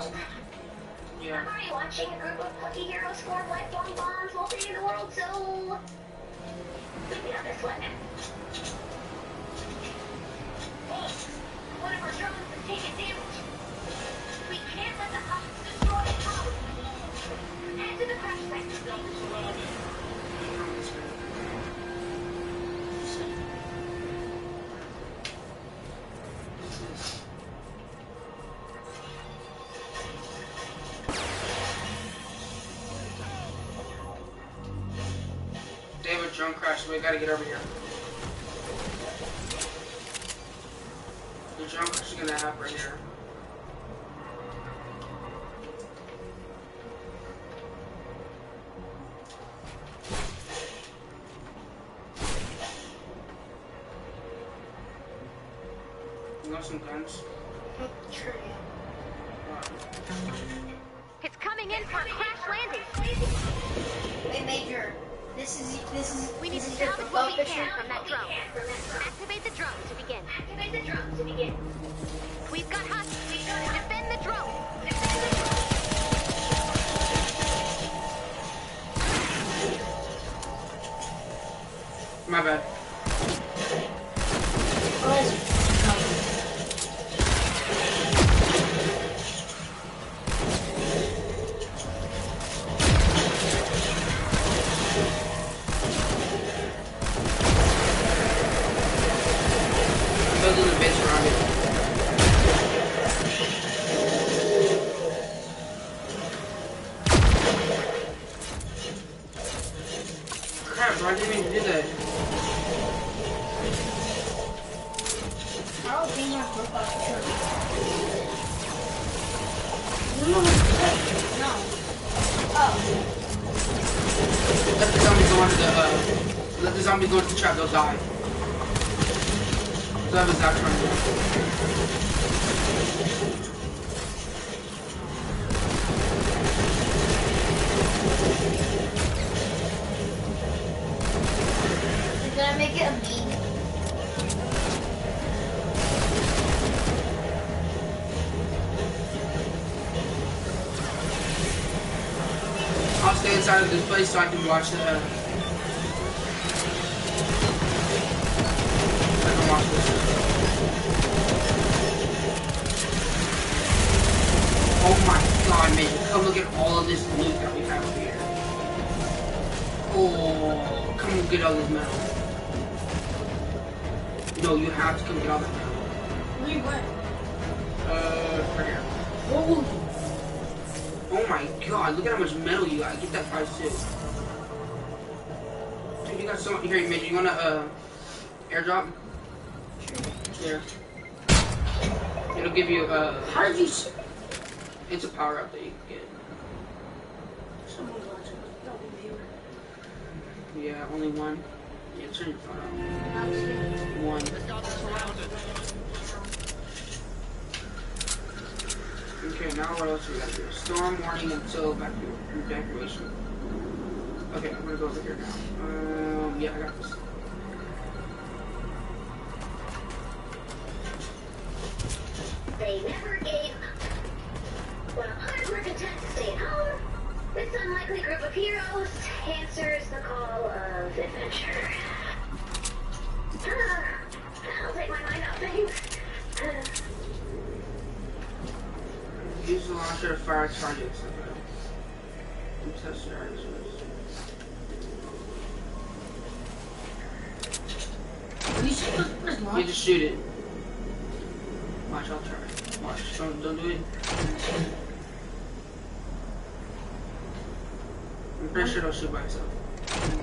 world. Yeah. I'm already watching a group of plucky heroes score lifelong bonds while saving the world, so leave me on this one. Hey, one of our drones has taken damage. We can't let the Husks destroy the tower. Head to the crash site. David drone crash, we gotta get over here. The drone crash is gonna happen right here. You want some guns? True. It's coming in for a crash landing. Hey, Major. This is this is We need to is your salvage what we can from that drone. Activate the drone to begin. activate the drone to begin. We've got hostages. Defend the drone. My bad. Crap, bro, I didn't mean to do that. Profile picture. No. Oh, Let the zombie go into the, uh, let the zombie go into the trap, they'll die. They'll have a zap turn. Inside of this place so I can watch the, uh, watch. Oh my god, man, come look at all of this loot that we have here. Oh, come get all this metal. No, you have to come get all that metal. You went? Uh, right here. Oh, Oh my god, look at how much metal you got. Get that price too. Dude, you got so much. Here, Midge, you wanna, uh, airdrop? Here. It'll give you, uh, how did you? it's a power up that you can get. Someone's watching. Don't be viewer. Yeah, only one. Yeah, turn your phone on. Now it's here. One. Okay, now what else we got here? Storm warning until evacu- evacuation. Okay, I'm gonna go over here now. Um, yeah, I got this. They never gave up. While others were content to stay at home, this unlikely group of heroes answers the call of adventure. Ah, I'll take my mind off things. Uh, Use the launcher to fire targets. Okay. And test your answers. You should put first You launch. just shoot it. Watch, I'll try. Watch, don't, don't do it. I'm pretty sure it'll shoot by itself.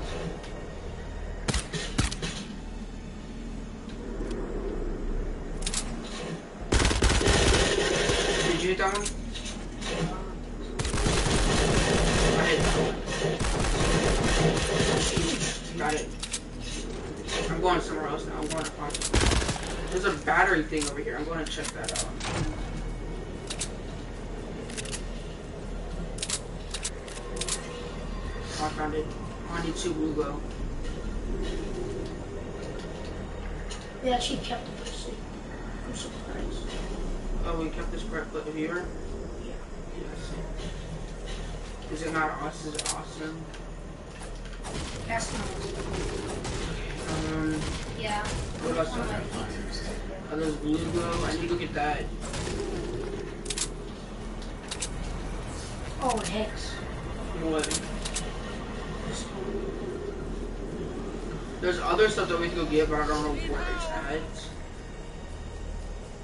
Check that out. I found it. I need two Rugo. They actually kept the pussy. I'm surprised. Oh, we kept this correct foot viewer. Yeah. Yes. Is it not Austin? Is it Austin? Astronauts. Um, Yeah. what else do I find? Oh, there's Blue Glow. I need to go get that. Oh, Hex. What? There's other stuff that we have to go get, but I don't know where it's at.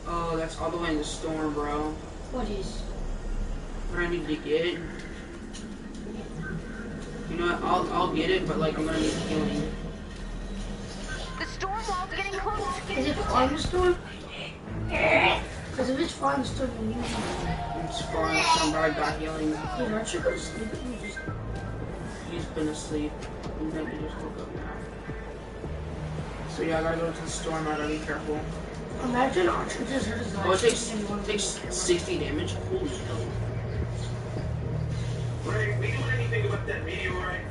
Oh, that's all the way in the storm, bro. What is? What I need to get. You know what? I'll I'll get it, but like I'm gonna need healing. The storm wall's getting close. Is it flying storm? Because if it's flying storm, then you It's fine. Somebody got healing. Dude, aren't you going to sleep? You just He's been asleep. And then he just woke up now. So yeah, I gotta go to the storm. I gotta be careful. imagine Archer just hurt his life. Oh, it takes, and one of takes 60 damage. Holy hell. Ray, we know anything about that meteorite?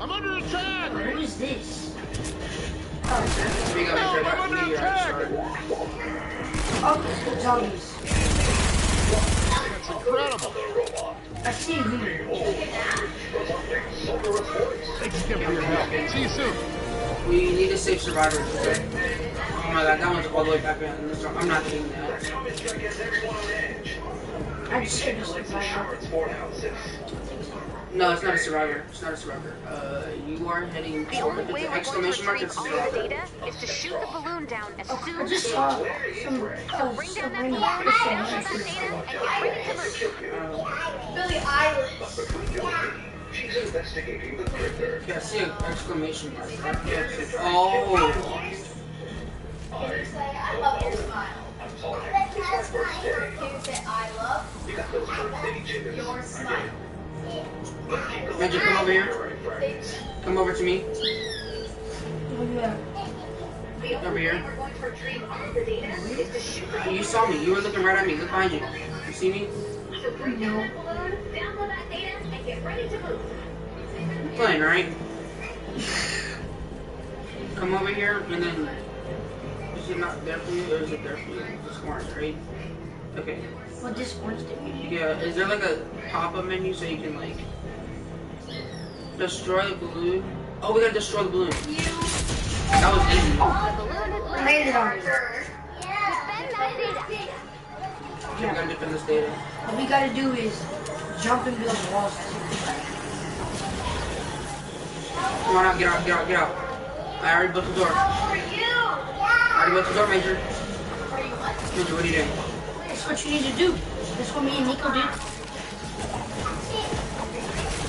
I'm under attack! Who is this? We need to save survivors, okay? Oh my god, that one's all the way back in. I'm not doing that. Gonna. I'm scared of Lights No, it's not a survivor. It's not a survivor. Uh, you are heading The only way the we're going to retrieve It's a all the data is to shoot the balloon down as soon as just we saw can. some, oh, Bring some down that random balloon, person. capture that data, and get ready to move. Billie Eilish. But between you and me, she's investigating the critter. yeah, see an exclamation mark. Oh, I love your smile. I'm sorry. It's my birthday. Can you say I love You got those birthday your smile? Let's keep the Magic, come over here. come over to me. Over here. way we're going to retrieve all of the data is to shoot the You saw me. You were looking right at me. Look behind you. You see me? So bring down that balloon, download that data, and get ready to move. You're playing, right? Come over here, and then is it not there for you, or is it there for you? It's orange, right? Okay. What this orange thing? Yeah. Is there like a pop-up menu so you can like destroy the balloon? Oh, we gotta destroy the balloon. That was easy. The balloon has Landed on me. Defend that data. Okay, we gotta defend this data. What we gotta do is jump and build walls. Come on out, get out, get out, get out. I already built the door. I already built the door, Major. Major, what are you doing? That's what you need to do. That's what me and Nico did.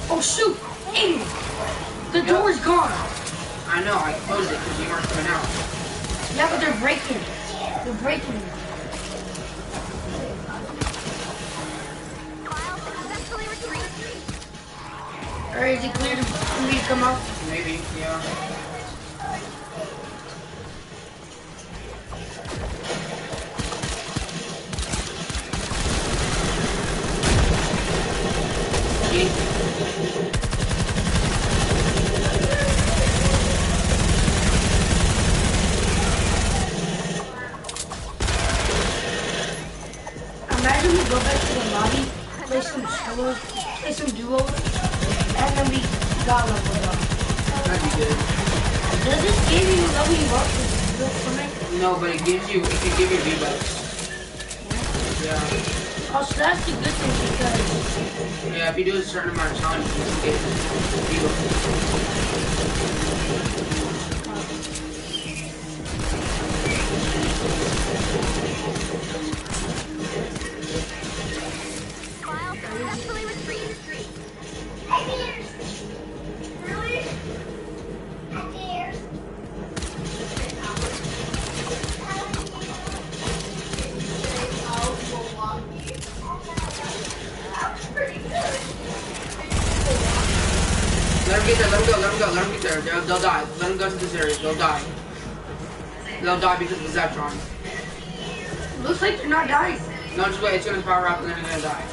Oh shoot! The Yep. door's gone! I know, I closed it because you weren't coming out. Yeah, but they're breaking. They're breaking. File successfully retrieved. Alright, is it clear to, for me to come out? Maybe, yeah. Me? No, but gives you, it can give you V-Bucks. Yeah. Oh, so that's the good thing because Yeah, if you do a certain amount of challenges, you can get let them get there. They'll, they'll die. Let them go to this area, they'll die. They'll die because of the Zaptron. looks like they're not dying. No, just wait, it's gonna power up and then they're gonna die.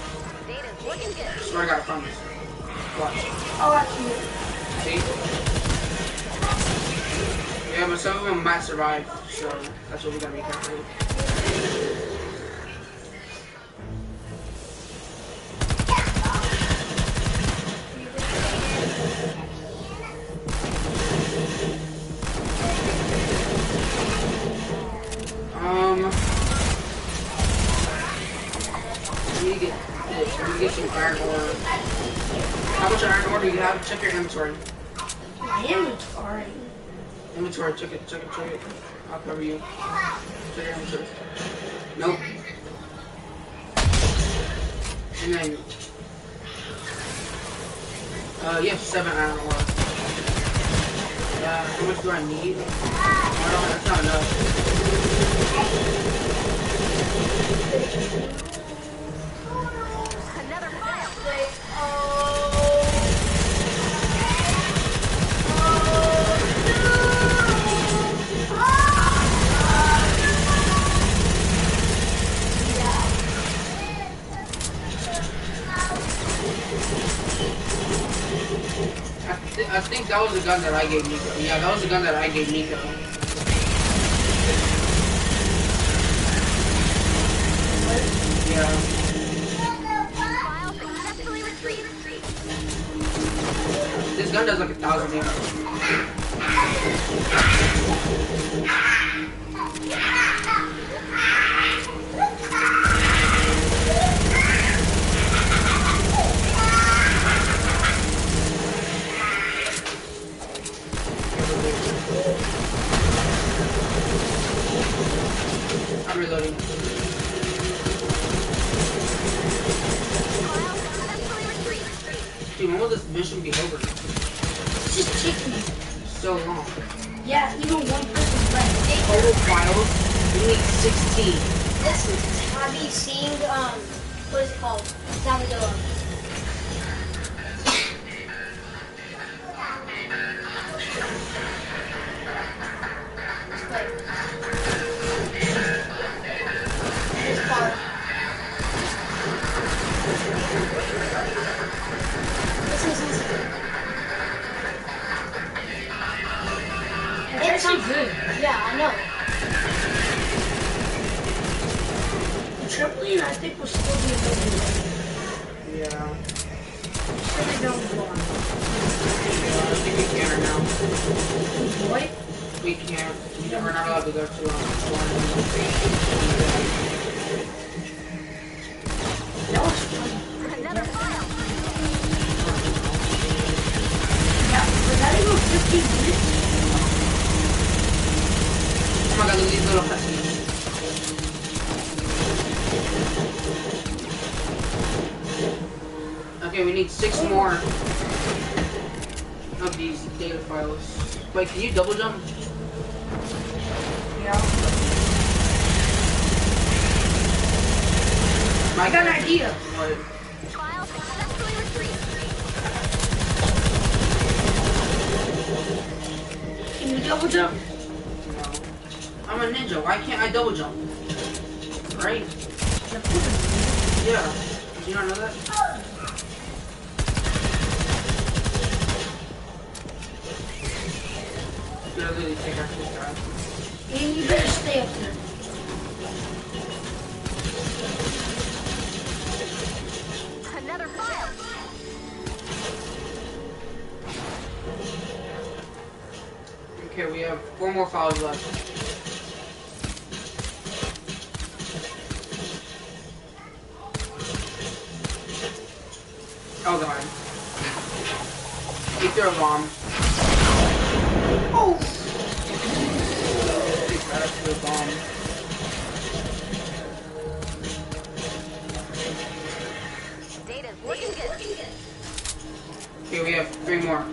Data's looking good. Swear to God, I promise. Watch. Oh, actually, See? Yeah, but some of them might survive, so that's what we gotta be careful check it, check it, check it. I'll cover you. Check your inventory. Nope. And then, uh, have seven iron ore. Yeah, how much do I need? I don't, that's not enough. I think that was the gun that I gave Nico. Yeah, that was the gun that I gave Nico. Yeah. This gun does like a thousand damage. Dude, when will this mission be over? It's just chicken. So long. Yeah, even one person left. Total files, we need 16. This is have you seen um what is it called? Down can you double jump? Yeah. My I got an idea. File successfully retrieved. Can you double jump? No. I'm a ninja. Why can't I double jump? Right? Yeah. Did you not know that? You take out this guy. And you better stay up there. Another file. Okay, we have four more files left. Oh god. He threw a bomb. Oh! Three more.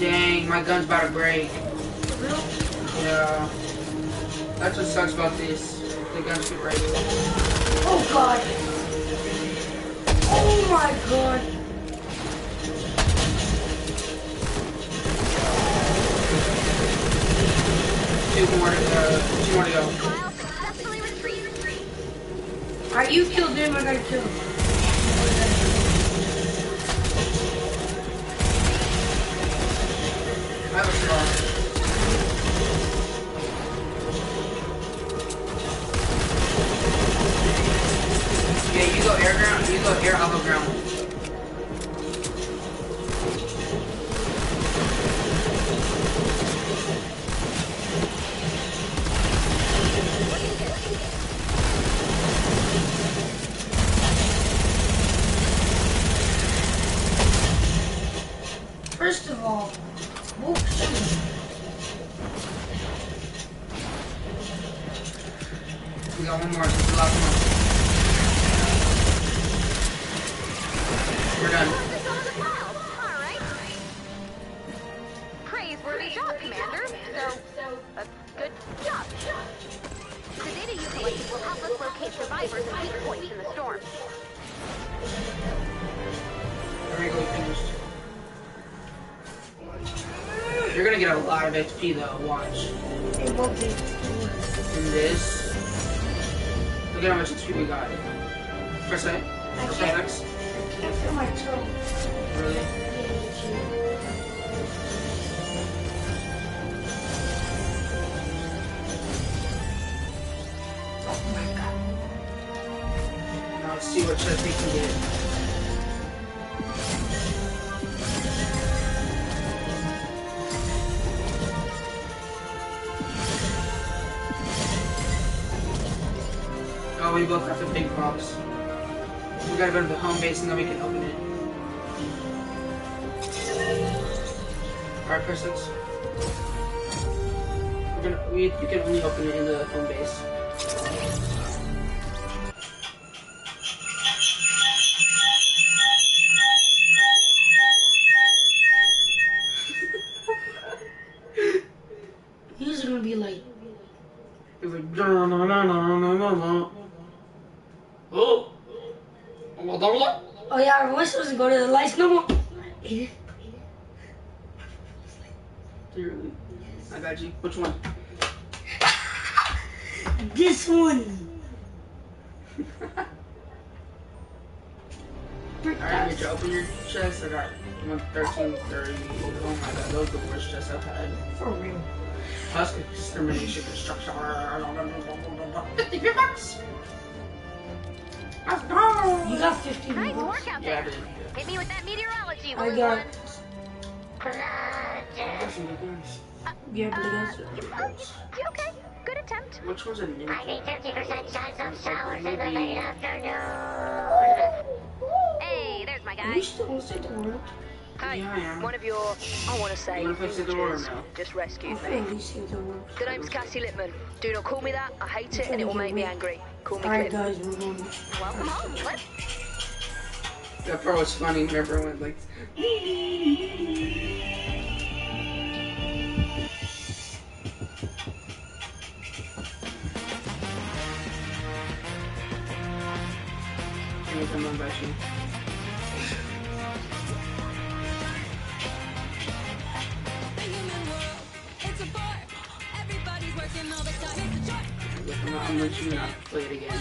Dang, my gun's about to break. Yeah. That's what sucks about this. The guns keep breaking. Oh god. Oh my god. Two more, uh, two more to go. Alright, you killed him, I gotta kill him. Yeah, you go air ground, you go air, I'll ground. XP though, watch. It won't be. In this. Look at how much XP we got. Press A. Press X. I can't feel my toes. Really? Oh my god. Now let's see what chest we can get. We gotta go to the home base and then we can open it. Alright, press. We're gonna, we, you can only open it in the home base. He's gonna be like, It's like, "Dun, dun, dun, dun, dun, dun, dun." Oh! Well, double up. oh yeah, our voice doesn't go to the lights no more. Really? I got you. Which one? This one. Alright, did you open your chest? I got one 13, 30. Oh my god, those are the worst chests I've had. For real. Plus extermination construction. 50 bucks! Let's go! You got 50 Nice bucks. work out I there. did. Hit me with that meteorology, I Blue got. One. Yeah. There's some good ones. Yeah, but I Uh, you okay? Good attempt. Which one's a ninja? I need 50% chance of showers in the late afternoon. Hey, there's my got. guy. You still want to say the word? Hey, Yeah, one of your, I want to say, You wanna fix the door ninjas now? just rescued me. at the name's Cassie Lipman. Do not call me that. I hate it and it will make me angry. Call me Alright, Clip. guys, we're going. Welcome home, Clip. That part was funny. Remember when like. Can you come on, I'm you not play it again.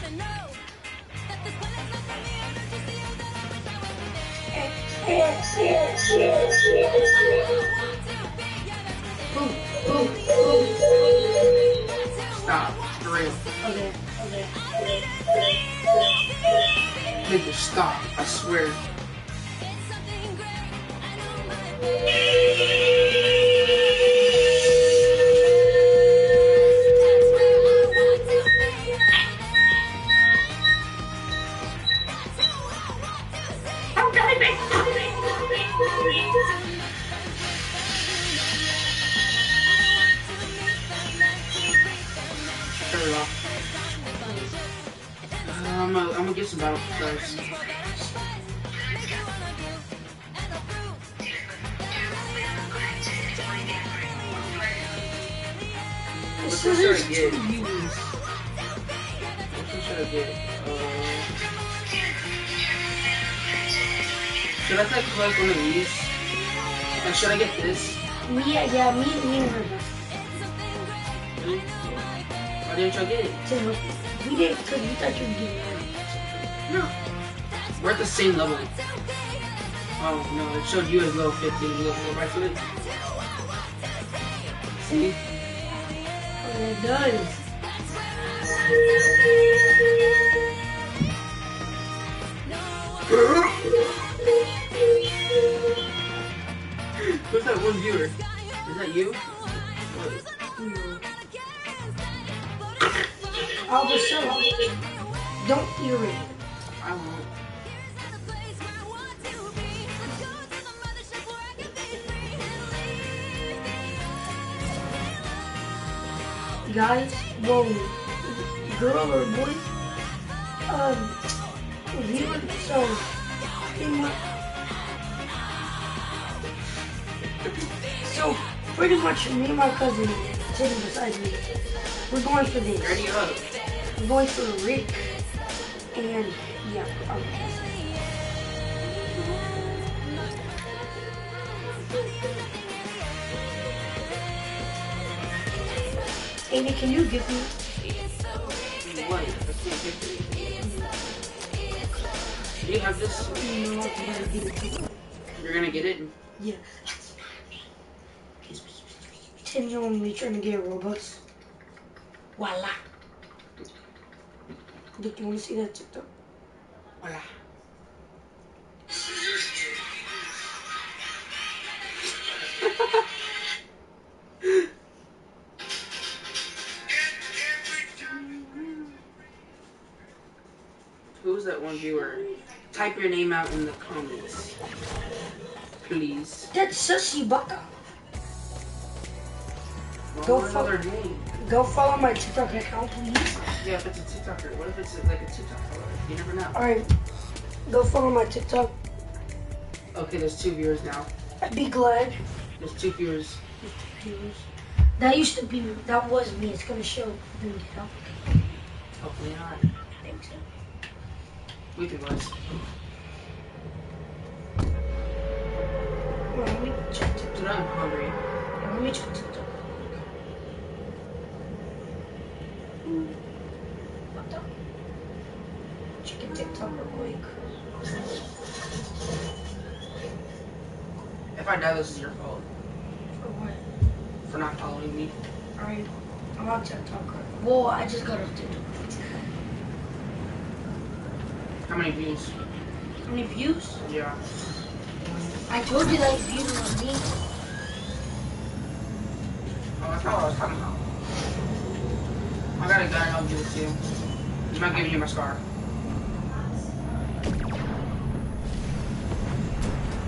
Stop. Real. Okay, okay. Nigga, stop. I swear. Same level. Oh no, it showed you as level 15. Look, go back to it. See? Oh, it does. Who's that one viewer? Is that you? I'll just shut up. Don't hear it. I won't. Guys, well, girl or boy, um, we were so in my, so pretty much me and my cousin sitting beside me, we're going for the, Ready up. We're going for Rick, and yeah, um, Amy, can you give me? What? Get to it. Do you have this? No, I gotta give it to you. You're gonna get it? Yeah. Tim's on me trying to get Robux. Voila. Look, you wanna see that TikTok? Hola. That one viewer? Type your name out in the comments. Please. That's Sushi Baka. Well, Go for- name? Go follow my TikTok account, please. Yeah, if it's a TikToker. What if it's like a TikTok follower? You never know. Alright. Go follow my TikTok. Okay, there's two viewers now. I'd be glad. There's two viewers. Two viewers. That used to be, that was me. It's gonna show when you get up. Hopefully not. I think. We think it was. Well, let me check TikTok. I'm hungry. Yeah, let me check TikTok. What the? Check a TikTok real quick. If I die, this is your fault For what? for not following me. Alright, I'm on TikTok. Whoa, I just got a TikTok. How many views? How many views? Yeah. I told you that views was me. Oh, that's not what I was talking about. I got a gun, I'll give it to you. I'm not giving you my scar.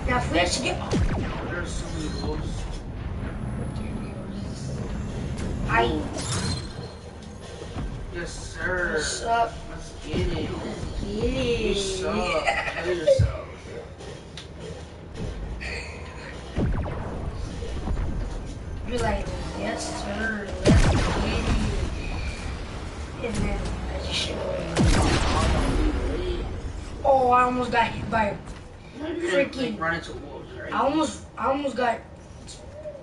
Now, if we actually get. Oh, There's so many wolves. I. Yes, sir. What's up? Let's get it. Yeah. You suck. Kill yourself. Be like, yes, sir. Let's get it. And then I just show Oh, I almost got hit by. Freaking- Like, run into wolves, right? I almost, I almost got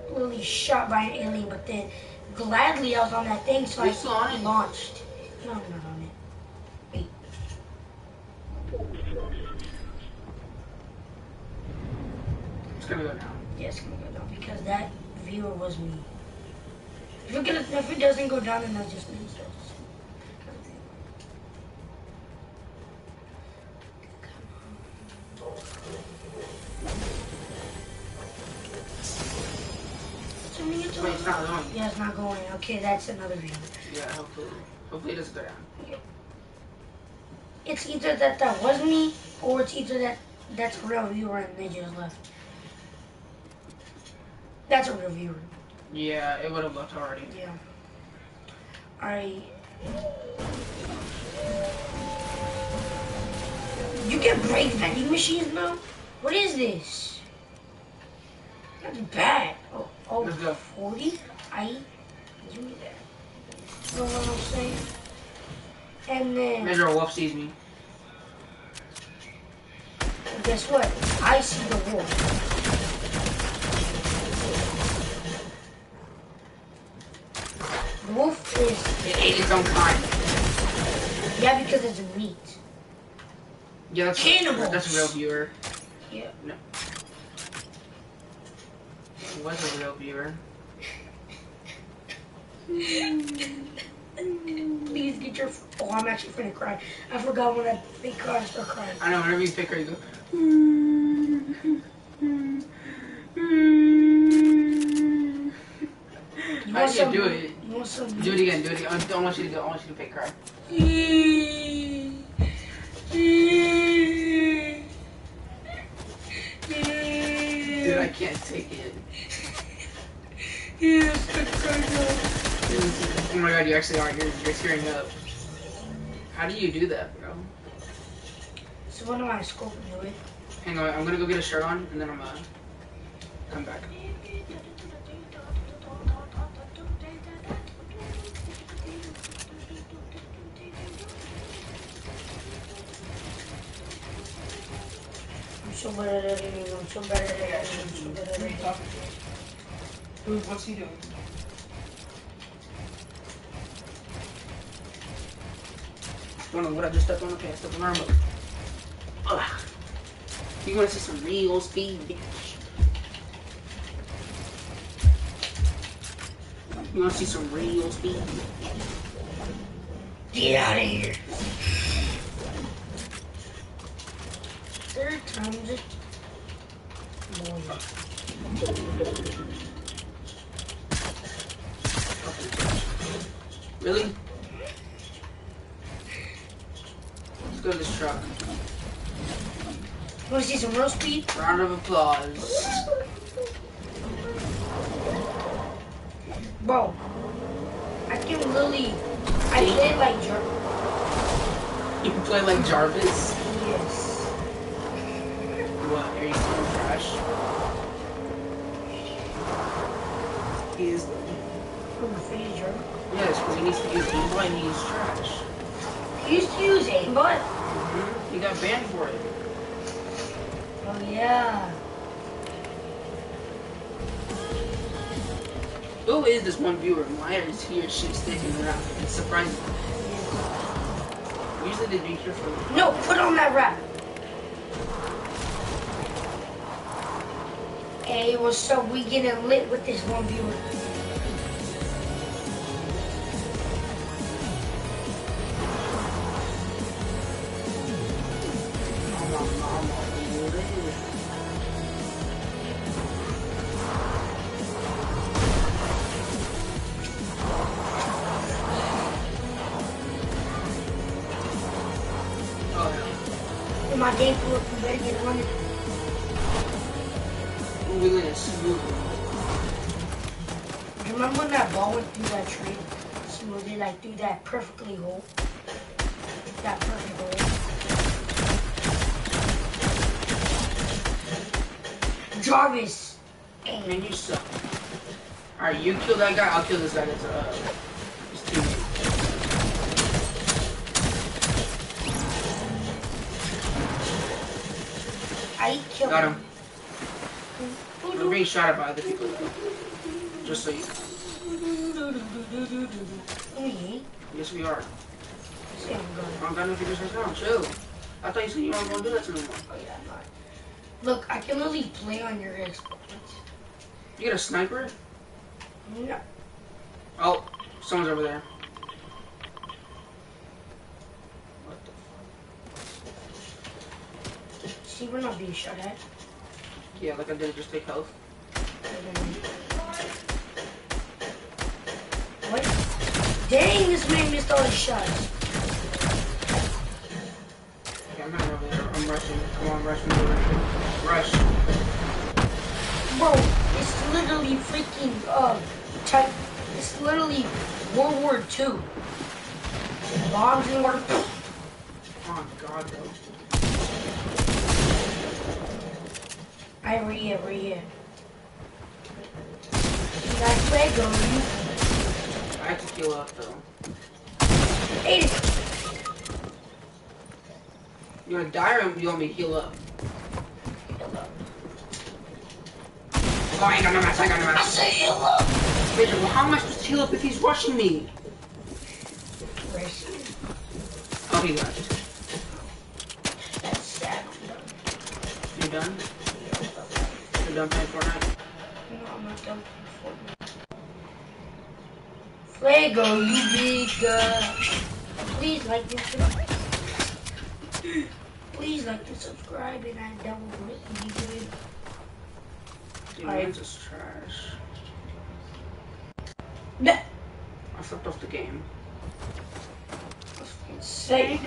literally shot by an alien, but then gladly I was on that thing, so I you it? launched. No, I'm not on it. Wait. It's gonna go down. Yeah, it's gonna go down because that viewer was me. If it, gonna, if it doesn't go down, then that just means that. So we get to- Wait, it's not going. Yeah, it's not going. Okay, that's another viewer. Yeah, hopefully. Hopefully it doesn't go down. It's either that that was me, or it's either that that's a real viewer and they just left. That's a real viewer. Yeah, it would have left already. Yeah. I. You can break vending machines now? What is this? That's bad. Oh, oh Let's go. 40? I. Give me that. You know what I'm saying? And then, a wolf sees me. guess what? I see the wolf. Wolf is, It ate its own kind. yeah, because it's meat. Yeah, that's Cannibals. that's a real viewer. Yeah. No. It was a real viewer. Please get your. Oh, I'm actually finna cry. I forgot when I big cry, I start crying. I know whenever you pick her, you go. You How do you do it? Do it again. Do it again. I don't want you to do. I want you to fake cry. Dude, I can't take it. Yes, I cry. Oh my god, you actually are. You're, you're tearing up. How do you do that, bro? So what do I scope do? Hang on, I'm gonna go get a shirt on, and then I'm gonna come back. What's he doing? I don't know what I just stepped on. Okay, I stepped on armor. Ugh. You wanna see some real speed, bitch? You wanna see some real speed? Get out of here. Time's Really? Let's go to this truck. Want to see some real speed? Round of applause. Bro, I can literally, I play like Jar. You can play like Jarvis. What? Are you still trash? He is. Face Jar? Yes, because he needs to use evil and he is trash. He used to use aimbot. hmm He got banned for it. Oh yeah. Who is this one viewer? Why is he or she sticking around? It's surprising. Usually they be here for. No, put on that rap. Hey, what's up? We getting lit with this one viewer. Perfectly whole. That perfect hole. Jarvis. Man, you suck. Alright, you kill that guy, I'll kill this guy that's uh his teammate. I killed Got him. We're being shot at by other people. Just so you Me? Yes we are. Say I'm going. I don't got no figures right now, chill. I thought you said you weren't gonna do that to me. Oh yeah, I'm not. Look, I can literally play on your Xbox. You get a sniper? No. Oh, someone's over there. What the See, we're not being shot at. Yeah, like I did, just take health. Dang, this man missed all his shots. Okay, I'm not there. I'm rushing. Come on, rush me. Rush. Bro, it's literally freaking, uh, type, it's literally World War II. Bombs in water. Oh god, though. I re here, re here. You I have to kill up, though. Hey, You wanna die or you want me to heal up? Oh, I ain't got no match, I ain't got no I match. say hello. Wait, well, how am I supposed to heal up if he's rushing me? Oh, he left. That's sad. You done? You're done playing Fortnite? No, I'm not done with Fortnite. Fuego, you big uh, Please like and subscribe. Please like and subscribe and I double greatly good. Dude, Alright. man's just trash. Nah. I flipped off the game. Say